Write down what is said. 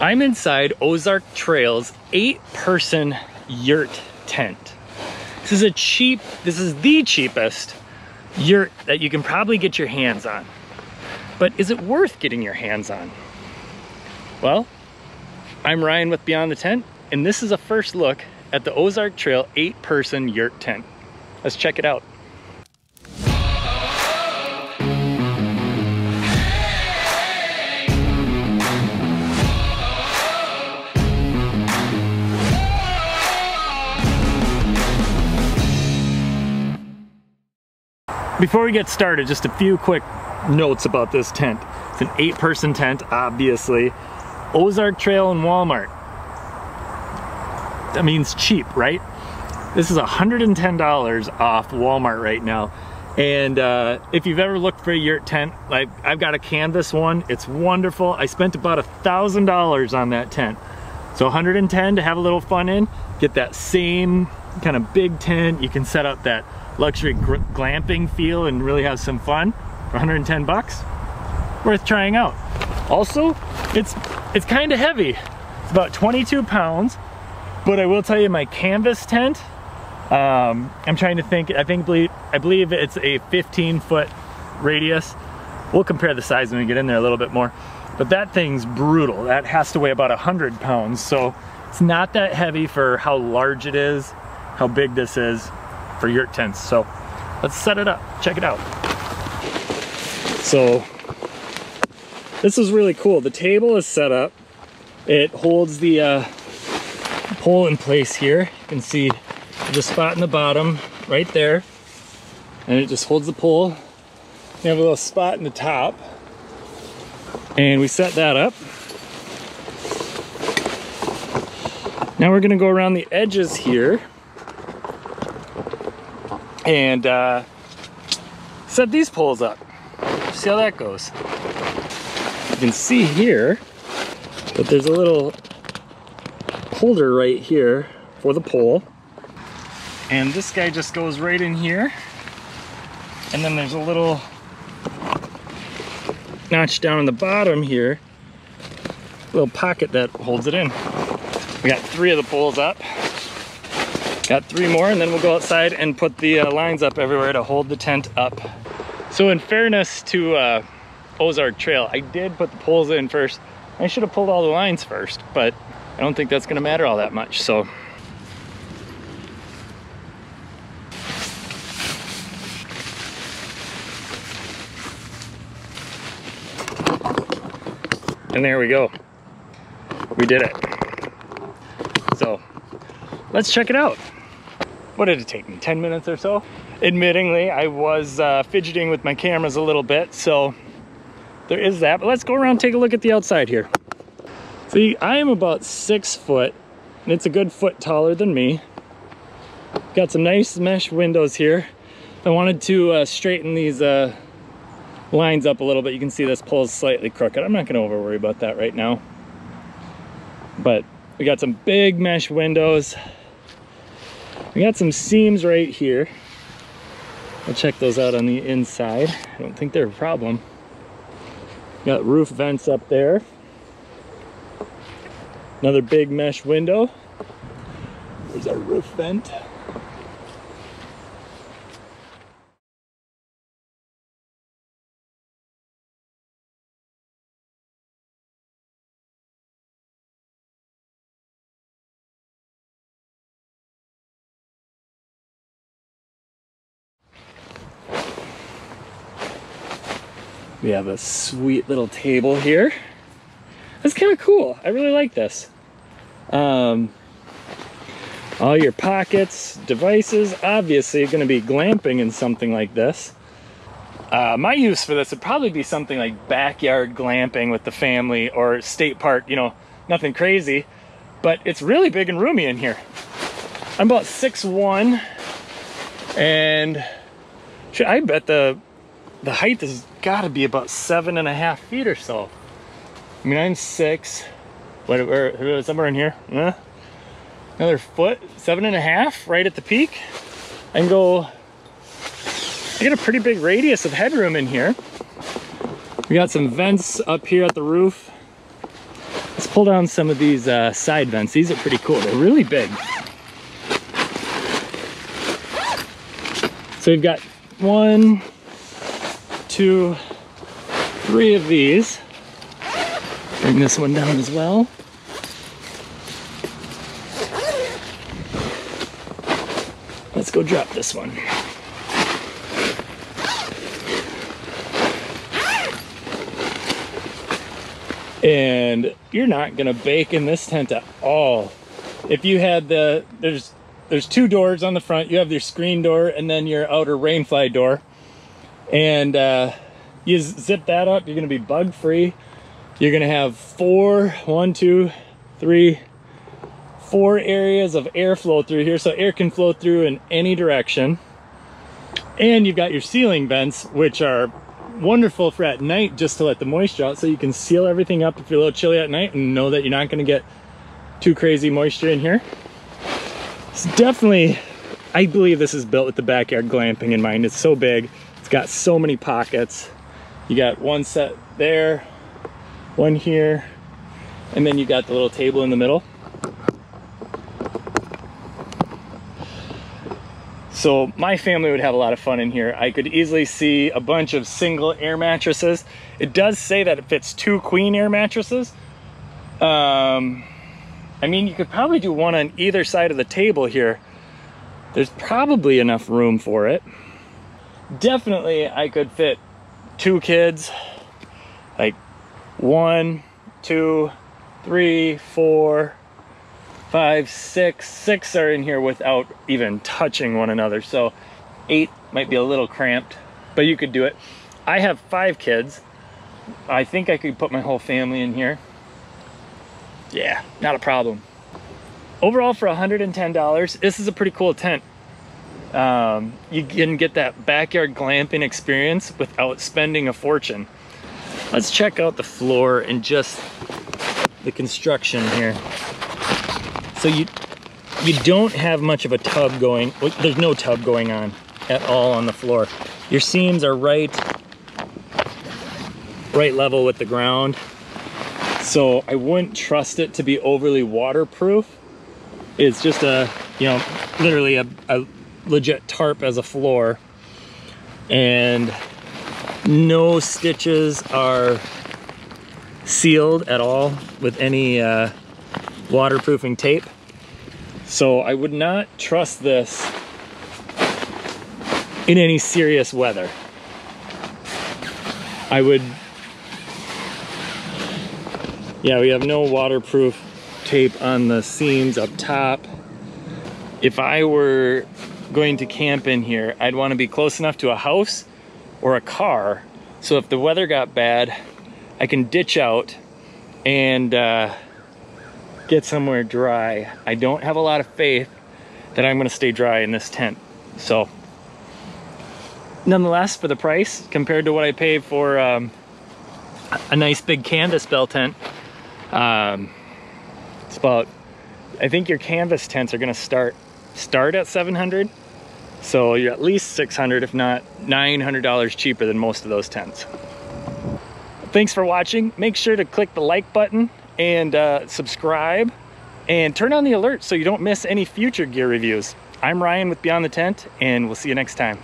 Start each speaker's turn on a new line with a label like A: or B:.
A: I'm inside Ozark Trails eight person yurt tent. This is a cheap, this is the cheapest yurt that you can probably get your hands on. But is it worth getting your hands on? Well, I'm Ryan with Beyond the Tent, and this is a first look at the Ozark Trail eight person yurt tent. Let's check it out. Before we get started, just a few quick notes about this tent. It's an eight person tent, obviously. Ozark Trail and Walmart. That means cheap, right? This is $110 off Walmart right now. And uh, if you've ever looked for a yurt tent, like I've got a canvas one, it's wonderful. I spent about a thousand dollars on that tent. So 110 to have a little fun in, get that same kind of big tent. You can set up that luxury glamping feel and really have some fun for 110 bucks worth trying out. Also it's it's kind of heavy. It's about 22 pounds but I will tell you my canvas tent um, I'm trying to think I think I believe it's a 15 foot radius. We'll compare the size when we get in there a little bit more but that thing's brutal. That has to weigh about 100 pounds so it's not that heavy for how large it is how big this is for yurt tents. So let's set it up, check it out. So this is really cool. The table is set up. It holds the uh, pole in place here. You can see the spot in the bottom right there. And it just holds the pole. We have a little spot in the top. And we set that up. Now we're gonna go around the edges here and uh, set these poles up. See how that goes. You can see here that there's a little holder right here for the pole. And this guy just goes right in here. And then there's a little notch down in the bottom here, little pocket that holds it in. We got three of the poles up. Got three more and then we'll go outside and put the uh, lines up everywhere to hold the tent up. So in fairness to uh, Ozark Trail, I did put the poles in first. I should have pulled all the lines first, but I don't think that's gonna matter all that much, so. And there we go. We did it. So let's check it out what did it take me 10 minutes or so? Admittingly i was uh, fidgeting with my cameras a little bit so there is that but let's go around take a look at the outside here. See i am about six foot and it's a good foot taller than me. Got some nice mesh windows here. I wanted to uh, straighten these uh, lines up a little bit. You can see this pole is slightly crooked. I'm not going to over worry about that right now. But we got some big mesh windows we got some seams right here. I'll check those out on the inside. I don't think they're a problem. Got roof vents up there. Another big mesh window. There's our roof vent. We have a sweet little table here. That's kind of cool. I really like this. Um, all your pockets, devices, obviously you're going to be glamping in something like this. Uh, my use for this would probably be something like backyard glamping with the family or state park, you know, nothing crazy, but it's really big and roomy in here. I'm about six one, and I bet the the height has got to be about seven and a half feet or so. I mean, I'm six. What, where, somewhere in here? Yeah. Another foot, seven and a half, right at the peak. I can go. I get a pretty big radius of headroom in here. We got some vents up here at the roof. Let's pull down some of these uh, side vents. These are pretty cool. They're really big. So we've got one, two, three of these. Bring this one down as well. Let's go drop this one. And you're not gonna bake in this tent at all. If you had the, there's there's two doors on the front. You have your screen door and then your outer rainfly door. And uh, you zip that up, you're gonna be bug free. You're gonna have four, one, two, three, four areas of airflow through here. So air can flow through in any direction. And you've got your ceiling vents, which are wonderful for at night just to let the moisture out so you can seal everything up if you're a little chilly at night and know that you're not going to get too crazy moisture in here. It's definitely, I believe this is built with the backyard glamping in mind. It's so big. Got so many pockets. You got one set there, one here, and then you got the little table in the middle. So my family would have a lot of fun in here. I could easily see a bunch of single air mattresses. It does say that it fits two queen air mattresses. Um, I mean, you could probably do one on either side of the table here. There's probably enough room for it. Definitely I could fit two kids, like one, two, three, four, five, six, six are in here without even touching one another. So eight might be a little cramped, but you could do it. I have five kids. I think I could put my whole family in here. Yeah, not a problem. Overall for $110, this is a pretty cool tent. Um, you can get that backyard glamping experience without spending a fortune. Let's check out the floor and just the construction here. So you you don't have much of a tub going, there's no tub going on at all on the floor. Your seams are right, right level with the ground. So I wouldn't trust it to be overly waterproof. It's just a, you know, literally a, a legit tarp as a floor. And no stitches are sealed at all with any uh, waterproofing tape. So I would not trust this in any serious weather. I would, yeah, we have no waterproof tape on the seams up top. If I were going to camp in here, I'd want to be close enough to a house or a car. So if the weather got bad, I can ditch out and uh, get somewhere dry. I don't have a lot of faith that I'm gonna stay dry in this tent. So, nonetheless, for the price, compared to what I paid for um, a nice big canvas bell tent, um, it's about, I think your canvas tents are gonna start, start at 700. So you're at least 600, if not $900 cheaper than most of those tents. Thanks for watching. Make sure to click the like button and uh, subscribe and turn on the alert so you don't miss any future gear reviews. I'm Ryan with Beyond the Tent and we'll see you next time.